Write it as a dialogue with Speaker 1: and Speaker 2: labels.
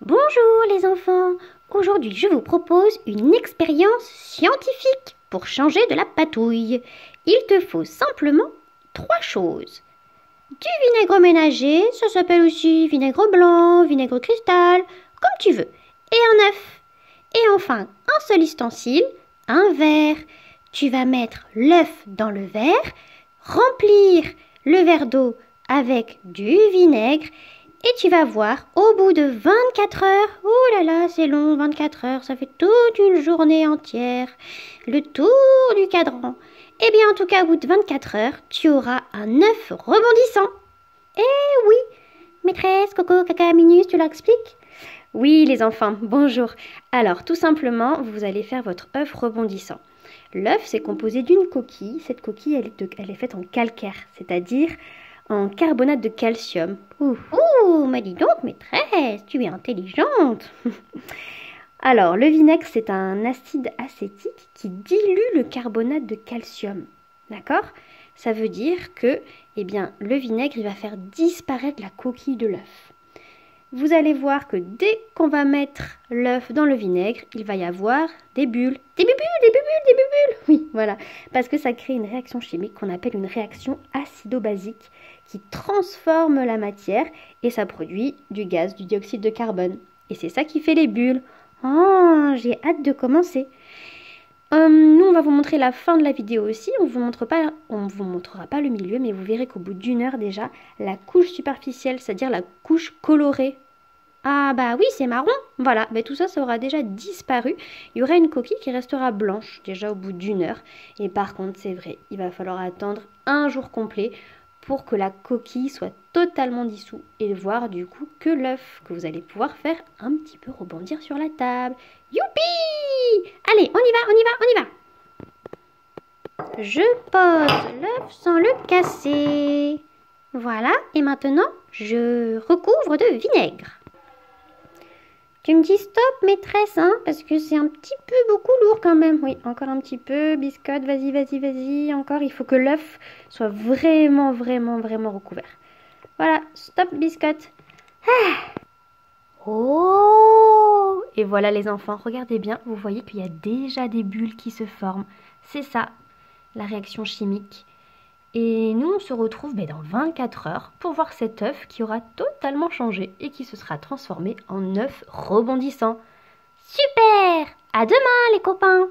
Speaker 1: Bonjour les enfants, aujourd'hui je vous propose une expérience scientifique pour changer de la patouille. Il te faut simplement trois choses. Du vinaigre ménager, ça s'appelle aussi vinaigre blanc, vinaigre cristal, comme tu veux, et un œuf. Et enfin, un seul ustensile, un verre. Tu vas mettre l'œuf dans le verre, remplir le verre d'eau avec du vinaigre et tu vas voir, au bout de 24 heures, oh là là, c'est long, 24 heures, ça fait toute une journée entière, le tour du cadran. Eh bien, en tout cas, au bout de 24 heures, tu auras un œuf rebondissant. Eh oui, maîtresse, Coco, Caca, Minus, tu l'expliques? Oui, les enfants, bonjour. Alors, tout simplement, vous allez faire votre œuf rebondissant. L'œuf, c'est composé d'une coquille. Cette coquille, elle est, elle est faite en calcaire, c'est-à-dire en carbonate de calcium. Ouh, ouh, mais dis donc, maîtresse, tu es intelligente. Alors, le vinaigre, c'est un acide acétique qui dilue le carbonate de calcium. D'accord? Ça veut dire que, eh bien, le vinaigre, il va faire disparaître la coquille de l'œuf. Vous allez voir que dès qu'on va mettre l'œuf dans le vinaigre, il va y avoir des bulles. Des bulles, des bulles, des bulles. Oui, voilà. Parce que ça crée une réaction chimique qu'on appelle une réaction acido-basique qui transforme la matière et ça produit du gaz, du dioxyde de carbone. Et c'est ça qui fait les bulles. Oh, j'ai hâte de commencer. Hum, nous, on va vous montrer la fin de la vidéo aussi. On vous vous montrera pas le milieu, mais vous verrez qu'au bout d'une heure déjà, la couche superficielle, c'est-à-dire la couche colorée. Ah bah oui, c'est marron. Voilà, mais tout ça, ça aura déjà disparu. Il y aura une coquille qui restera blanche déjà au bout d'une heure. Et par contre, c'est vrai, il va falloir attendre un jour complet pour que la coquille soit totalement dissous et voir du coup que l'œuf que vous allez pouvoir faire un petit peu rebondir sur la table. Youpi Allez, on y va, on y va, on y va Je pose l'œuf sans le casser. Voilà, et maintenant je recouvre de vinaigre. Tu me dis stop, maîtresse, hein, parce que c'est un petit peu beaucoup lourd quand même. Oui, encore un petit peu. Biscotte, vas-y, vas-y, vas-y. Encore, il faut que l'œuf soit vraiment, vraiment, vraiment recouvert. Voilà, stop, biscotte. Ah. Oh Et voilà les enfants, regardez bien, vous voyez qu'il y a déjà des bulles qui se forment. C'est ça, la réaction chimique. Et nous, on se retrouve ben, dans 24 heures pour voir cet œuf qui aura totalement changé et qui se sera transformé en œuf rebondissant. Super À demain les copains